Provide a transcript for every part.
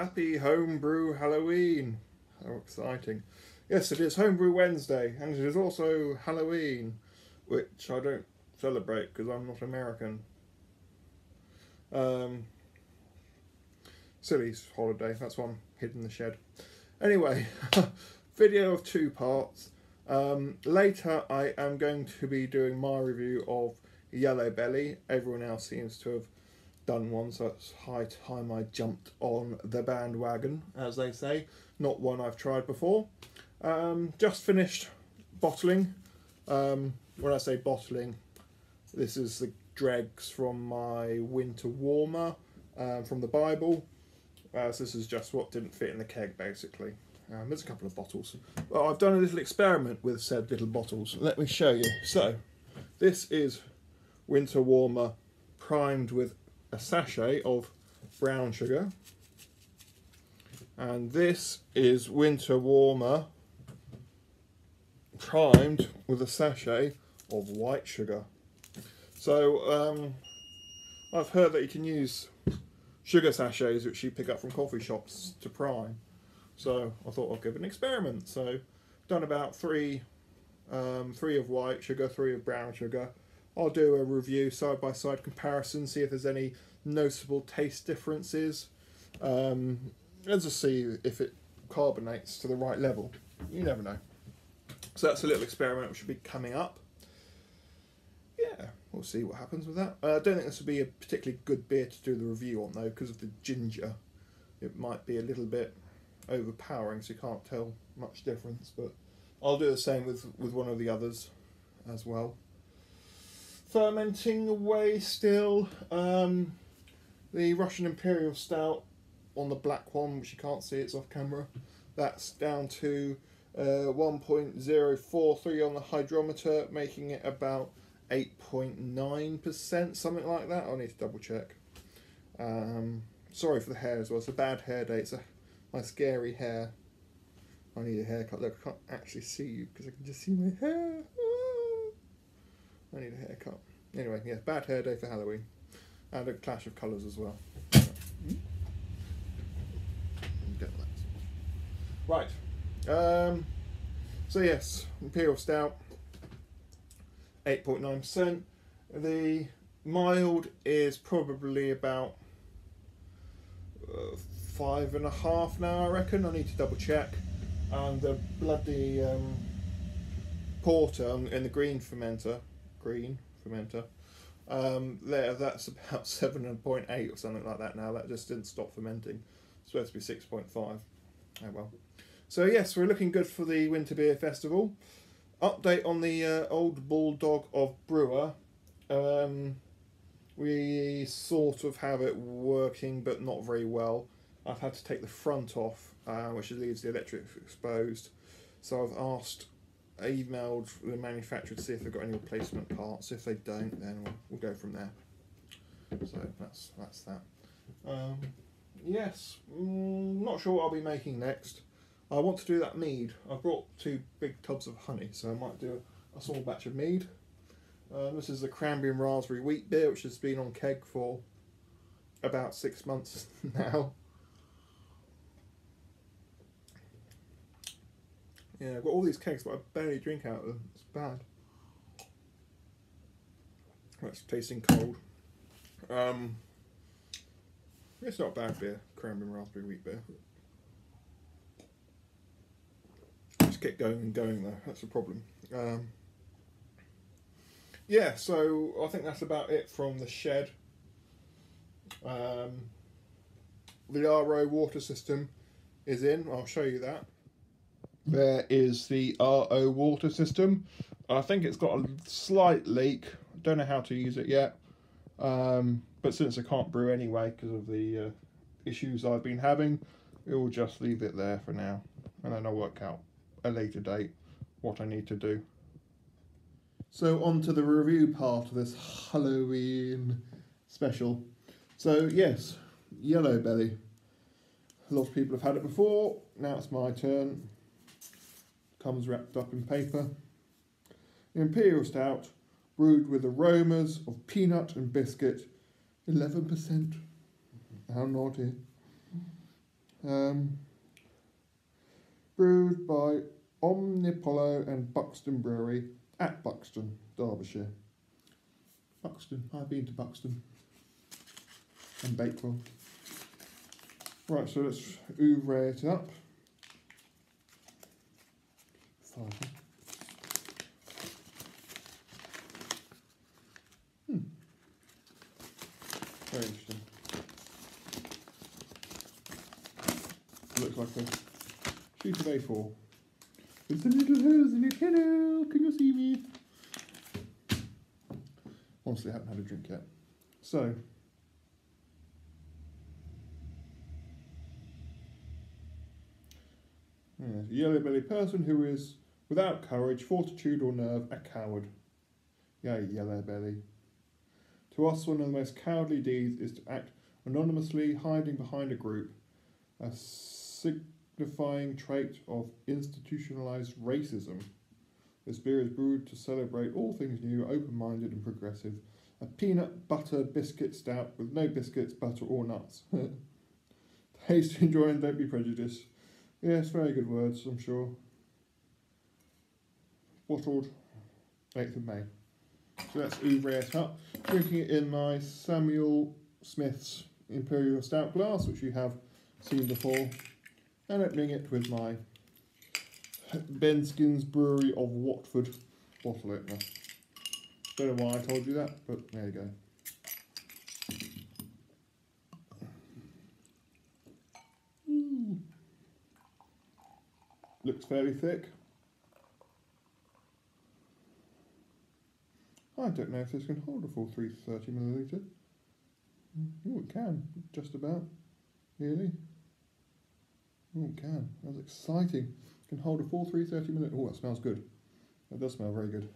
Happy Homebrew Halloween! How exciting. Yes, it is Homebrew Wednesday, and it is also Halloween, which I don't celebrate because I'm not American. Um, silly holiday, that's why I'm hid in the shed. Anyway, video of two parts. Um, later, I am going to be doing my review of Yellow Belly. Everyone else seems to have done one, so it's high time I jumped on the bandwagon, as they say. Not one I've tried before. Um, just finished bottling. Um, when I say bottling, this is the dregs from my winter warmer um, from the Bible. Uh, so this is just what didn't fit in the keg, basically. Um, there's a couple of bottles. Well, I've done a little experiment with said little bottles. Let me show you. So, this is winter warmer primed with a sachet of brown sugar. And this is winter warmer primed with a sachet of white sugar. So um, I've heard that you can use sugar sachets which you pick up from coffee shops to prime. So I thought I'd give an experiment. So done about three, um, three of white sugar, three of brown sugar. I'll do a review side by side comparison, see if there's any noticeable taste differences. Um, let's just see if it carbonates to the right level. You never know. So that's a little experiment which should be coming up. Yeah, we'll see what happens with that. Uh, I don't think this will be a particularly good beer to do the review on though, because of the ginger. It might be a little bit overpowering, so you can't tell much difference. But I'll do the same with with one of the others as well. Fermenting away still. Um, the Russian Imperial Stout on the black one, which you can't see, it's off camera. That's down to uh, 1.043 on the hydrometer, making it about 8.9%, something like that. I'll need to double check. Um, sorry for the hair as well. It's a bad hair day. It's a my scary hair. I need a haircut. Look, I can't actually see you because I can just see my hair. I need a haircut. Anyway, yeah, bad hair day for Halloween. And a clash of colours as well. Right. Um, so yes, Imperial Stout, 8.9%. The mild is probably about uh, five and a half now, I reckon. I need to double check. And the bloody um, porter in the green fermenter, green fermenter, um, there that's about seven point eight or something like that now. That just didn't stop fermenting. It's supposed to be six point five. Oh well. So yes, we're looking good for the Winter Beer Festival. Update on the uh, old bulldog of Brewer. Um, we sort of have it working, but not very well. I've had to take the front off, uh, which leaves the electric exposed. So I've asked, emailed the manufacturer to see if they've got any replacement parts. If they don't, then we'll, we'll go from there. So that's that's that. Um, yes, mm, not sure what I'll be making next. I want to do that mead. I brought two big tubs of honey, so I might do a, a small batch of mead. Um, this is the cranberry and raspberry wheat beer, which has been on keg for about six months now. Yeah, I've got all these kegs, but I barely drink out of them. It's bad. That's tasting cold. Um, it's not bad beer, cranberry raspberry wheat beer. Just get going and going though. That's the problem. Um, yeah, so I think that's about it from the shed. Um, the RO water system is in. I'll show you that. There is the RO water system. I think it's got a slight leak. Don't know how to use it yet. Um, but since I can't brew anyway because of the uh, issues I've been having, we'll just leave it there for now. And then I'll work out a later date what I need to do. So on to the review part of this Halloween special. So yes, Yellow Belly. A lot of people have had it before. Now it's my turn. Comes wrapped up in paper. Imperial Stout, brewed with aromas of peanut and biscuit. 11%. How naughty. Um, brewed by Omnipollo and Buxton Brewery at Buxton, Derbyshire. Buxton, I've been to Buxton and Bakewell. Right, so let's ouvre it up. Five. Hmm. Very interesting. Looks like a sheet of A4. There's some little holes in your kennel. Can you see me? Honestly, I haven't had a drink yet. So, yes, a yellow belly person who is without courage, fortitude, or nerve, a coward. Yeah, yellow belly. To us, one of the most cowardly deeds is to act anonymously, hiding behind a group, a signifying trait of institutionalized racism. This beer is brewed to celebrate all things new, open minded, and progressive. A peanut butter biscuit stout with no biscuits, butter, or nuts. Taste, enjoy, and don't be prejudiced. Yes, very good words, I'm sure. Bottled 8th of May. So that's ouvre it up. Drinking it in my Samuel Smith's Imperial Stout glass, which you have seen before. And opening it with my Benskins Brewery of Watford bottle opener. Don't know why I told you that, but there you go. Looks fairly thick. I don't know if this can hold a full 330 milliliter. Oh, it can, just about. Really? Oh, it can. That's exciting. It can hold a full 330 milliliter. Oh, that smells good. That does smell very good.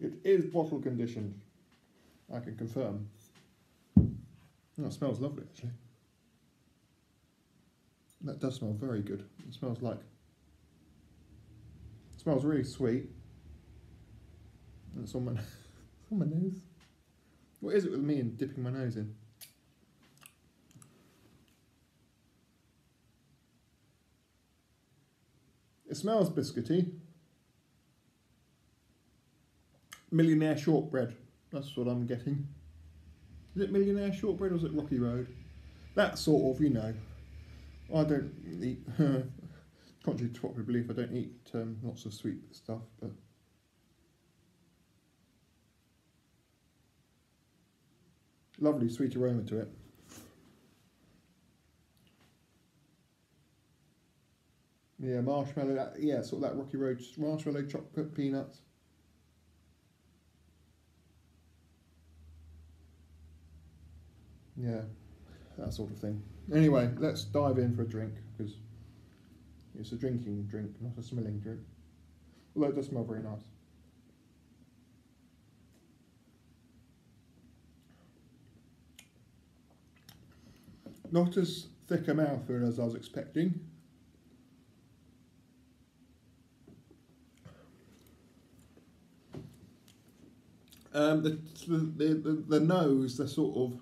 It is bottle conditioned. I can confirm. Oh, it smells lovely, actually. That does smell very good. It smells like. It smells really sweet. It's on my, on my nose. What is it with me and dipping my nose in? It smells biscuity. Millionaire shortbread. That's what I'm getting. Is it millionaire shortbread or is it Rocky Road? That sort of, you know. I don't eat, contrary to popular belief, I don't eat um, lots of sweet stuff, but lovely sweet aroma to it. Yeah, marshmallow, that, yeah, sort of that Rocky Road marshmallow, chocolate, peanuts. Yeah, that sort of thing. Anyway, let's dive in for a drink because it's a drinking drink, not a smelling drink. Although it does smell very nice. Not as thick a mouthfeel as I was expecting. Um, the, the, the, the nose, the sort of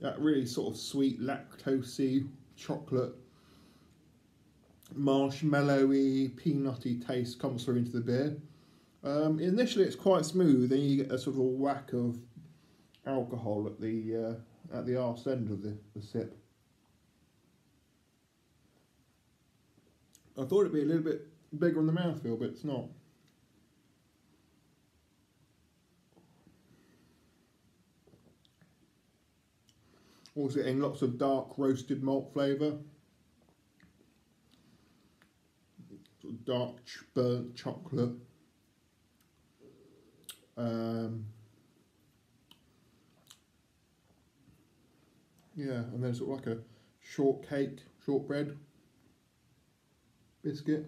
that really sort of sweet, lactosey, chocolate, marshmallowy, peanutty taste comes through into the beer. Um, initially, it's quite smooth, then you get a sort of whack of alcohol at the uh, at the arse end of the, the sip. I thought it'd be a little bit bigger on the mouthfeel, but it's not. Also getting lots of dark roasted malt flavour. Dark burnt chocolate. Um, yeah, and then it's sort of like a shortcake, shortbread biscuit.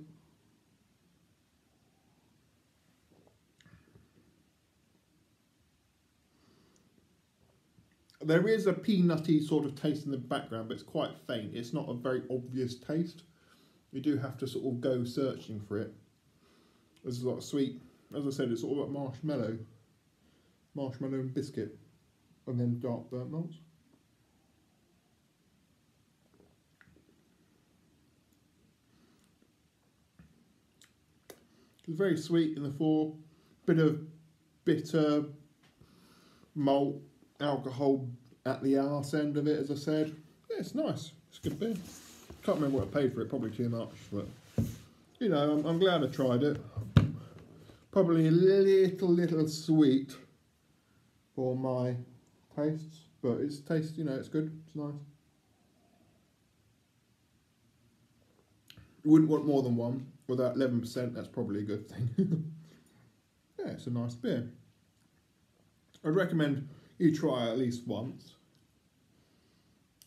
There is a peanutty sort of taste in the background, but it's quite faint. It's not a very obvious taste. You do have to sort of go searching for it. There's a lot of sweet, as I said, it's sort of like marshmallow, marshmallow and biscuit, and then dark burnt malts. It's very sweet in the fore, bit of bitter malt alcohol at the arse end of it, as I said. Yeah, it's nice. It's good beer. Can't remember what I paid for it, probably too much, but you know, I'm, I'm glad I tried it. Probably a little, little sweet for my tastes, but it's taste, you know, it's good, it's nice. You wouldn't want more than one. Without 11%, that's probably a good thing. yeah, it's a nice beer. I'd recommend you try it at least once.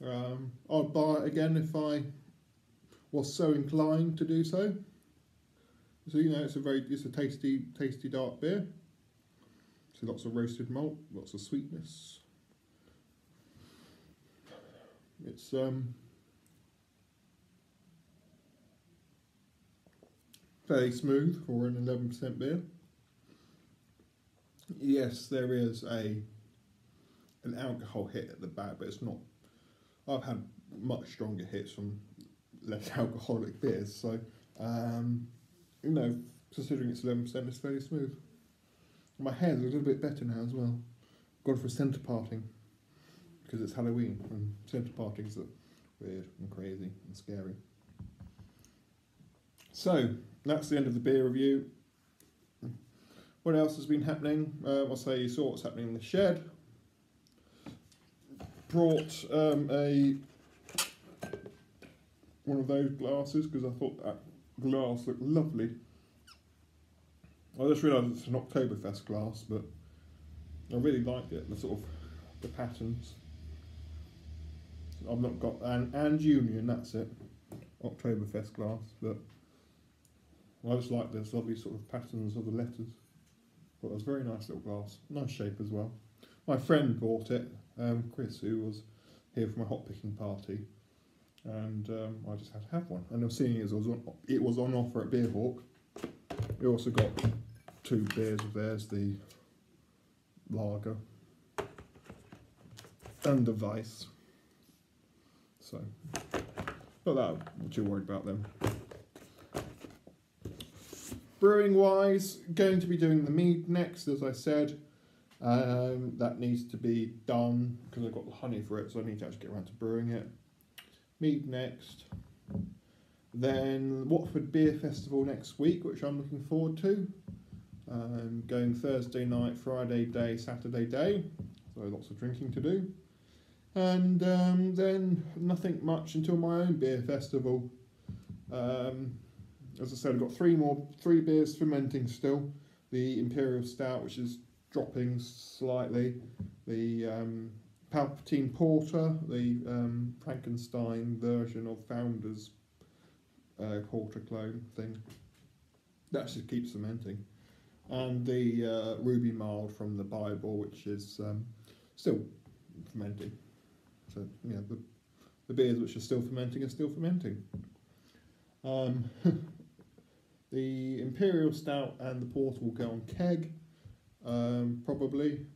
Um, I'd buy it again if I was so inclined to do so. So you know, it's a very it's a tasty tasty dark beer. So lots of roasted malt, lots of sweetness. It's um fairly smooth for an eleven percent beer. Yes, there is a an alcohol hit at the back, but it's not. I've had much stronger hits from less alcoholic beers, so um, you know, considering it's eleven percent, it's fairly smooth. My hair's a little bit better now as well. Gone for a centre parting because it's Halloween and centre partings are weird and crazy and scary. So that's the end of the beer review. What else has been happening? Uh, I'll say you saw what's happening in the shed. Brought um, a one of those glasses because I thought that glass looked lovely. I just realised it's an Oktoberfest glass, but I really liked it. The sort of the patterns. I've not got and and Union. That's it. Oktoberfest glass, but I just like this lovely sort of patterns of the letters. But it was very nice little glass, nice shape as well. My friend bought it, um, Chris, who was here for my hot picking party, and um, I just had to have one. And I'm seeing it was on, it was on offer at Beerhawk. We also got two beers of theirs, the lager and the vice. So, not that I'm too worried about them. Brewing wise, going to be doing the mead next, as I said. Um, that needs to be done because I've got the honey for it, so I need to actually get around to brewing it. Mead next. Then Watford Beer Festival next week, which I'm looking forward to. Um, going Thursday night, Friday day, Saturday day. So lots of drinking to do. And um, then nothing much until my own beer festival. Um, as I said, I've got three more, three beers fermenting still. The Imperial Stout, which is dropping slightly. The um, Palpatine Porter, the um, Frankenstein version of Founders uh, Porter clone thing. That just keeps fermenting. And the uh, Ruby Mild from the Bible, which is um, still fermenting. So, yeah, the, the beers which are still fermenting are still fermenting. Um, The Imperial Stout and the Porter will go on keg, um, probably,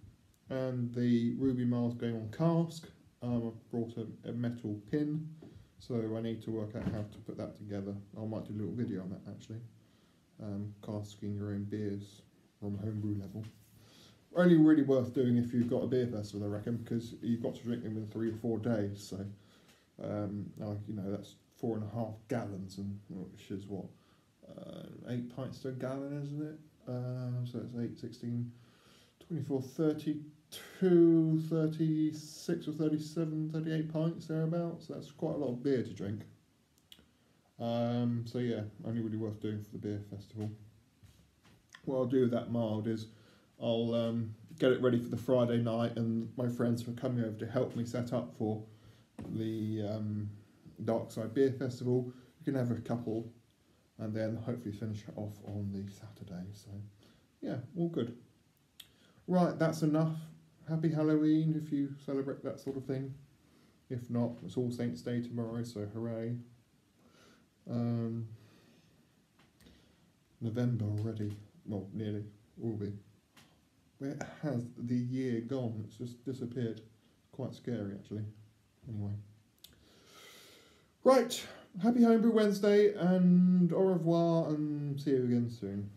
and the Ruby Miles going on cask. Um, I've brought a, a, metal pin, so I need to work out how to put that together. I might do a little video on that actually. Um, casking your own beers from homebrew level. Only really worth doing if you've got a beer festival, I reckon, because you've got to drink them in three or four days. So, um, like, you know, that's four and a half gallons, and which is what uh, 8 pints to a gallon, isn't it? Uh, so it's 8, 16, 24, 32, 36 or 37, 38 pints thereabouts. That's quite a lot of beer to drink. Um, so yeah, only really worth doing for the beer festival. What I'll do with that mild is I'll um, get it ready for the Friday night, and my friends are coming over to help me set up for the um, Dark Side Beer Festival. You can have a couple and then hopefully finish it off on the Saturday. So, yeah, all good. Right, that's enough. Happy Halloween if you celebrate that sort of thing. If not, it's All Saints' Day tomorrow, so hooray. Um, November already. Well, nearly. Will be. Where has the year gone? It's just disappeared. Quite scary, actually. Anyway. Right, happy Homebrew Wednesday and au revoir and see you again soon.